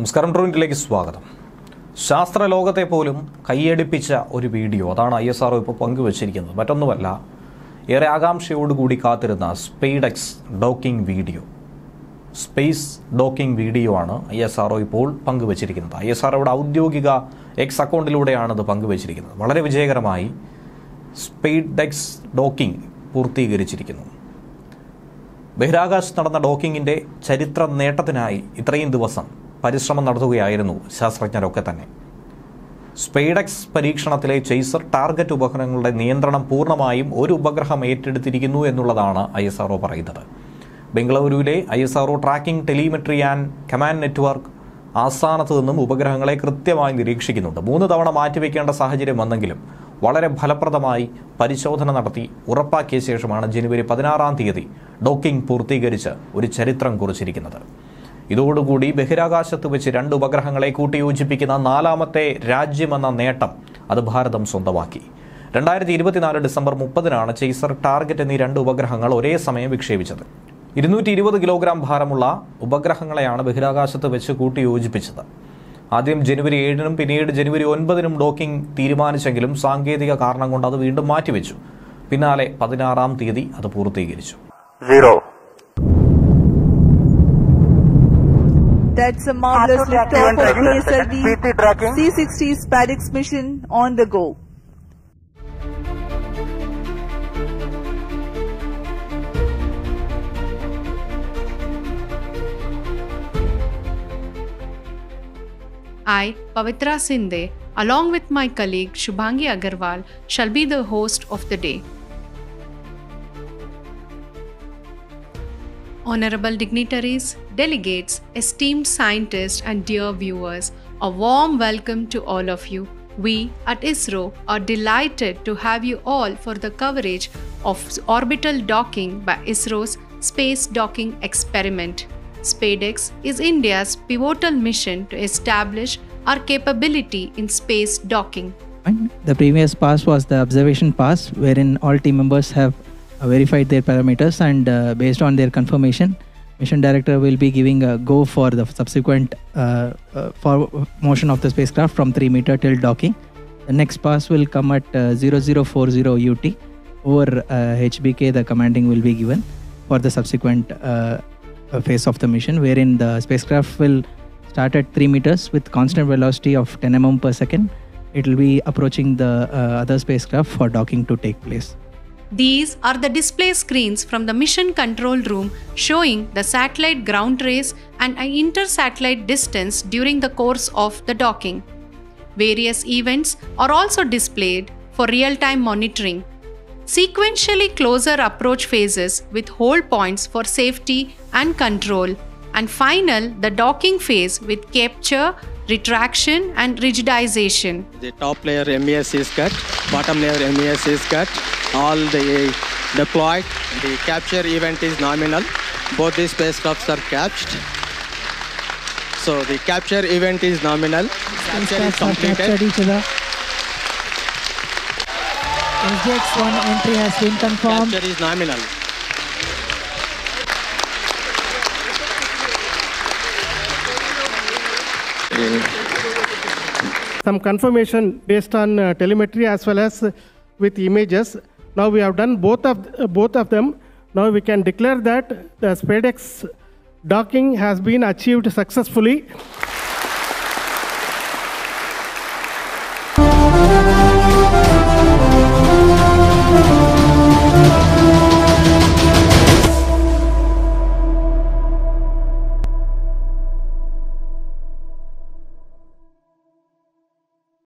നമസ്കാരം ട്രൂനിറ്റിലേക്ക് സ്വാഗതം. ശാസ്ത്ര ലോകത്തെ പോലും കൈയടിപ്പിച്ച ഒരു വീഡിയോ. അതാണ് ഐ എസ് ആർ ഇപ്പോൾ പങ്കുവച്ചിരിക്കുന്നത്. മറ്റൊന്നുമല്ല ഏറെ ആകാംക്ഷയോടുകൂടി കാത്തിരുന്ന SpaDeX docking video. Space docking video ആണ് ഐ എസ് ആർ ഇപ്പോൾ പങ്കുവച്ചിരിക്കുന്നത്. ഐ എസ് ആർ ഔദ്യോഗിക എക്സ് അക്കൗണ്ടിലൂടെയാണ് ഇത് പങ്കുവച്ചിരിക്കുന്നത്. വളരെ വിജയകരമായി സ്പെയ്ഡെക്സ് ഡോക്കിംഗ് പൂർത്തീകരിച്ചിരിക്കുന്നു. ബഹിരാകാശത്ത് നടന്ന ഡോക്കിങ്ങിന്റെ ചരിത്ര നേട്ടത്തിനായി ഇത്രയും ദിവസം പരിശ്രമം നടത്തുകയായിരുന്നു ശാസ്ത്രജ്ഞരൊക്കെ തന്നെ. സ്പെയ്ഡെക്സ് പരീക്ഷണത്തിലെ ചെയ്സർ ടാർഗറ്റ് ഉപഗ്രഹങ്ങളുടെ നിയന്ത്രണം പൂർണമായും ഒരു ഉപഗ്രഹം ഏറ്റെടുത്തിരിക്കുന്നു എന്നുള്ളതാണ് ഐ എസ് ആർഒ പറയുന്നത്. ബംഗളൂരുവിലെ I S R O tracking telemetry and command network ആസ്ഥാനത്ത് നിന്നും ഉപഗ്രഹങ്ങളെ കൃത്യമായി നിരീക്ഷിക്കുന്നുണ്ട്. മൂന്ന് തവണ മാറ്റിവെക്കേണ്ട സാഹചര്യം വന്നെങ്കിലും വളരെ ഫലപ്രദമായി പരിശോധന നടത്തി ഉറപ്പാക്കിയ ശേഷമാണ് ജനുവരി പതിനാറാം തീയതി ഡോക്കിംഗ് പൂർത്തീകരിച്ച് ഒരു ചരിത്രം കുറിച്ചിരിക്കുന്നത്. ഇതോടുകൂടി ബഹിരാകാശത്ത് വെച്ച് രണ്ട് ഉപഗ്രഹങ്ങളെ കൂട്ടിയോജിപ്പിക്കുന്ന നാലാമത്തെ രാജ്യമെന്ന നേട്ടം അത് ഭാരതം സ്വന്തമാക്കി. രണ്ടായിരത്തി ഇരുപത്തിനാല് ഡിസംബർ മുപ്പതിനാണ് ചെയ്സർ ടാർഗറ്റ് എന്നീ രണ്ട് ഉപഗ്രഹങ്ങൾ ഒരേ സമയം വിക്ഷേപിച്ചത്. ഇരുന്നൂറ്റി ഇരുപത് കിലോഗ്രാം ഭാരമുള്ള ഉപഗ്രഹങ്ങളെയാണ് ബഹിരാകാശത്ത് വെച്ച് കൂട്ടിയോജിപ്പിച്ചത്. ആദ്യം ജനുവരി ഏഴിനും പിന്നീട് ജനുവരി ഒൻപതിനും ഡോക്കിംഗ് തീരുമാനിച്ചെങ്കിലും സാങ്കേതിക കാരണം കൊണ്ട് അത് വീണ്ടും മാറ്റിവെച്ചു. പിന്നാലെ പതിനാറാം തീയതി അത് പൂർത്തീകരിച്ചു. That's a marvelous Auto liftoff tracking of and. PSLV C-60 SPADEX mission on the go. I, Pavitra Sinde, along with my colleague Shubhangi Agarwal, shall be the host of the day. Honorable dignitaries, delegates, esteemed scientists, and dear viewers, a warm welcome to all of you. We at ISRO are delighted to have you all for the coverage of orbital docking by ISRO's Space Docking Experiment. SPADEX is India's pivotal mission to establish our capability in space docking. The previous pass was the observation pass, wherein all team members have verified their parameters, and uh, based on their confirmation, mission director will be giving a go for the subsequent uh, uh, for motion of the spacecraft from 3 meter till docking. The next pass will come at uh, 0040 UT. Over uh, HBK, the commanding will be given for the subsequent uh, uh, phase of the mission, wherein the spacecraft will start at 3 meters with constant velocity of 10 mm per second it will be approaching the uh, other spacecraft for docking to take place. These are the display screens from the mission control room showing the satellite ground trace and an inter-satellite distance during the course of the docking. Various events are also displayed for real-time monitoring. Sequentially closer approach phases with hold points for safety and control. And final, the docking phase with capture, retraction and rigidization. The top layer MES is cut, bottom layer MES is cut, all the uh, deployed. The capture event is nominal. Both the spacecrafts are captured. So the capture event is nominal. Capture is completed. each other. SGX1 entry has been confirmed. Capture is nominal. Some confirmation based on uh, telemetry as well as with images. Now we have done both of uh, both of them. Now we can declare that the SPADEX docking has been achieved successfully.